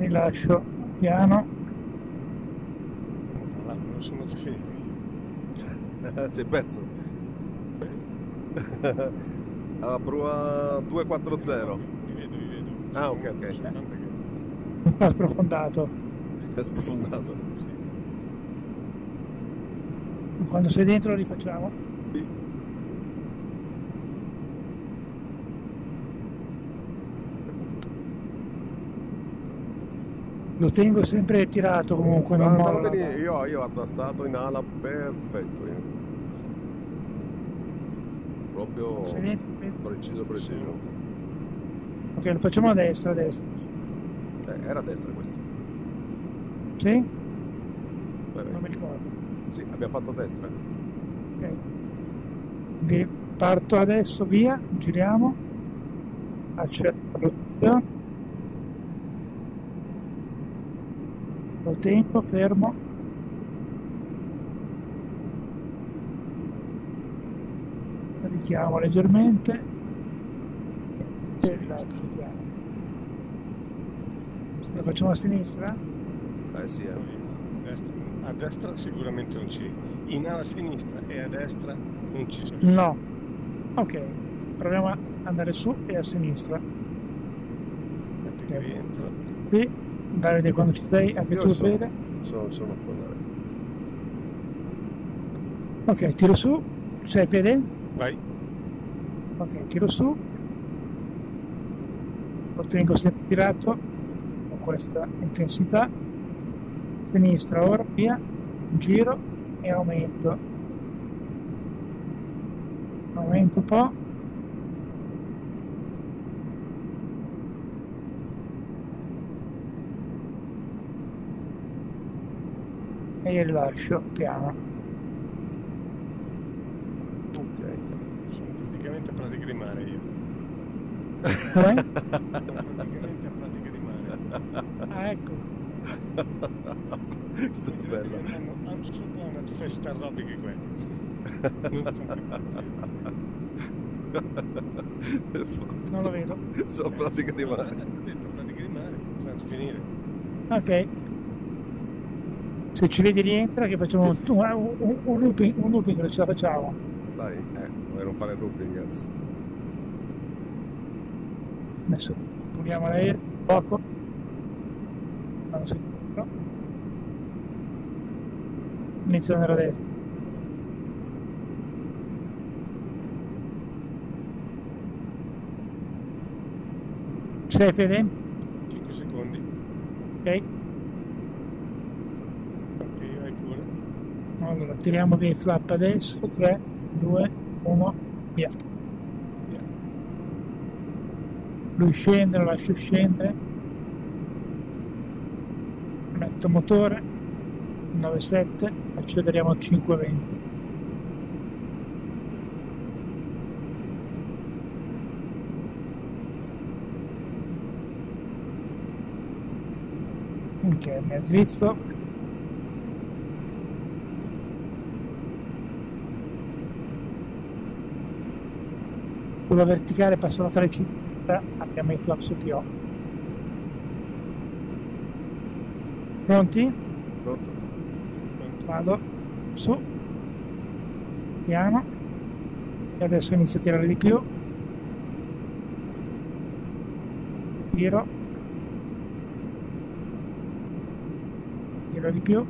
Rilascio piano. Ah, lo sono finito. Sei perso. Alla prua 240. Vi vedo, vi vedo. Ah, ok, ok. Un po' sprofondato. [laughs] È sprofondato. Quando sei dentro lo rifacciamo. Lo tengo sempre tirato comunque, non no, molla. vedi, io, io guarda, stato in ala perfetto. io. Proprio dentro? preciso, preciso. Ok, lo facciamo a destra adesso. Eh, era a destra questo. Sì? Vai. Non mi ricordo. Sì, abbiamo fatto a destra. Ok. Vi- Parto adesso, via, giriamo. Accetto la rotazione. Lo tengo fermo. Richiamo leggermente e rilascio. Lo facciamo a sinistra? Eh sì, eh. Destra- A destra sicuramente non ci In a sinistra e a destra non ci sono. No. Ok, proviamo ad andare su e a sinistra. Sì, Davide quando ci sei, anche Io tu sono- Fede. Sono, sono può andare. Ok, tiro su. Sei Fede? Vai. Ok, tiro su. Lo tengo sempre tirato con questa intensità. Sinistra ora, via. Giro e aumento. Aumento un po'. E rilascio piano. Ok. Sono praticamente a pratica di mare io. Come? Sono praticamente a pratica di mare. Ah, ecco. Sta Quindi bella. andiamo Amsterdam at festa aerobiche qua. Non sono più Non lo vedo. Sono a pratica di Ho mare. detto pratica di mare, sono a finire. Ok. Se ci vedi rientra che facciamo un, un, un- looping, un looping lo ce la facciamo. Dai, eh, dovrei non fare looping, cazzo. Adesso puliamo l'aereo poco. Quando si no. Inizia ad andare a destra. Sei Fede? 5 secondi. Ok, vai pure. Allora tiriamo via i flap adesso. 3, 2, 1, via. Via. Lui scende, lo lascio scendere. Metto motore 9.7, acceleriamo a 5.20. Ok, mi addrizzo. Sulla verticale passo la 350, abbiamo i flap su TO. Pronti? Pronto? Vado su, piano, e adesso inizio a tirare di più. Tiro, tiro di più.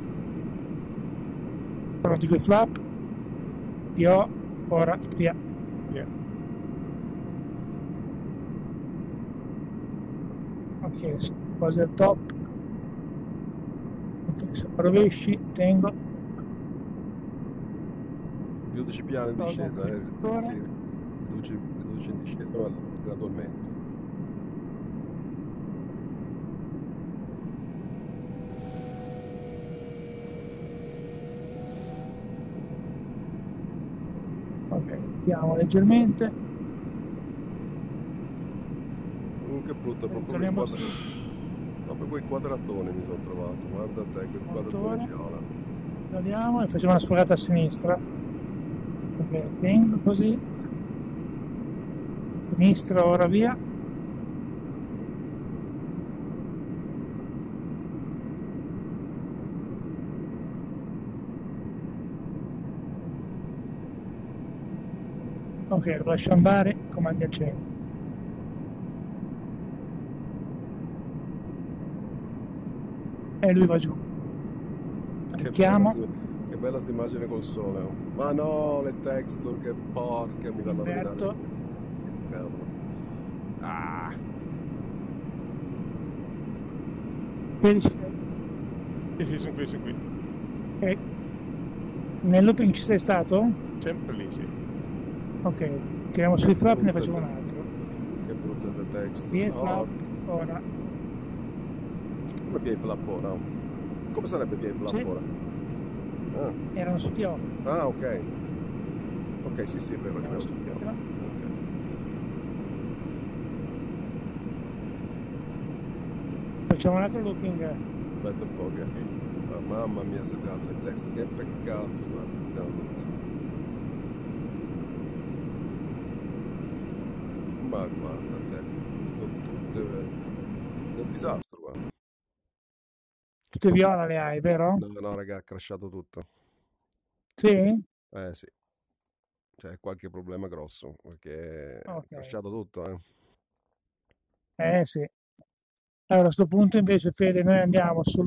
Pronti con i flap. Io ora via. Via. Ok, quasi al top. Ok, se rovesci, tengo. Riduci piano in discesa, eh. Sì, riduci, riduci in discesa, ma gradualmente. Ok, piano leggermente. Uh, che brutto, proprio quei, quadra- proprio quei quadratoni mi sono trovato. Guarda te, quel quadratone Quadratone. viola. Andiamo e facciamo una sfogata a sinistra. Ok, tengo così. Sinistra, ora via. Ok, lo lascio andare, comandi al centro. E lui va giù. Che bella, Chiamo. sti- che bella sta immagine col sole. oh. Ma no, le texture, che porche, mi danno a rovinare Inverto. tutto. Che cavolo. Ah, Vedi, Sì, sì, sono qui, sono qui. eh, nel looping ci sei stato? Sempre lì, sì. Ok, tiriamo sui flap ne Brutta facciamo un altro. che brutte te texture. Via flap, ora. Come flap ora? Come sarebbe via flap Sì. ora? Ah, Erano su TO. ah, ok. Ok, sì, sì, è vero che Erano su studiato. TO. Ok. Facciamo un altro looping. Aspetta un po' che... Mamma mia, se alza il testo, che peccato, guarda. Ma guarda te, sono tutte... È un disastro, guarda. Tutte viola le hai, vero? No, no, raga, ha crashato tutto. Sì? Eh sì. C'è qualche problema grosso, perché è Ok. crashato tutto, eh. Eh sì. Allora a questo punto invece Fede noi andiamo sul